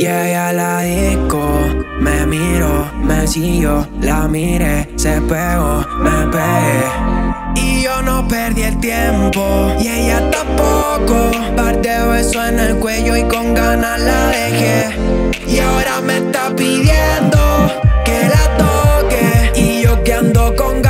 Y ella la disco, me miro, me siguió, la miré, se pegó, me pegué. Y yo no perdí el tiempo, y ella tampoco. Par de besos en el cuello y con ganas la dejé. Y ahora me está pidiendo que la toque, y yo que ando con ganas.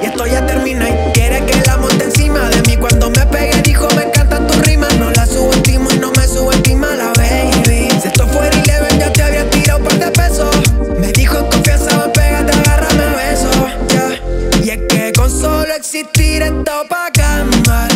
Y esto ya termina y quiere que la monte encima de mí. Cuando me pegue dijo me encantan tus rimas No la subestimo y no me subestima la baby. Si esto fuera level ya te habría tirado un par de pesos. Me dijo en confianza me pégate, agárrame beso. Y es que con solo existir esto pa' cambiar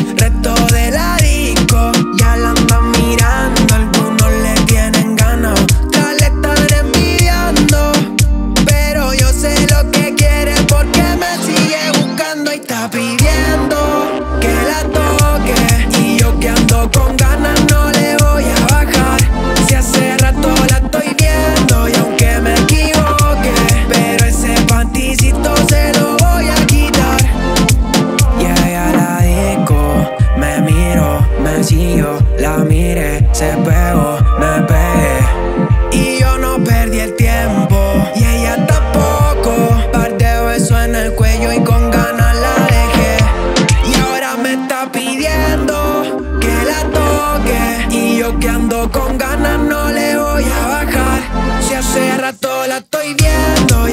si yo la miré, se pegó, me pegué. Y yo no perdí el tiempo, y ella tampoco. Par de en el cuello y con ganas la dejé. Y ahora me está pidiendo que la toque. Y yo que ando con ganas no le voy a bajar. Si hace rato la estoy viendo,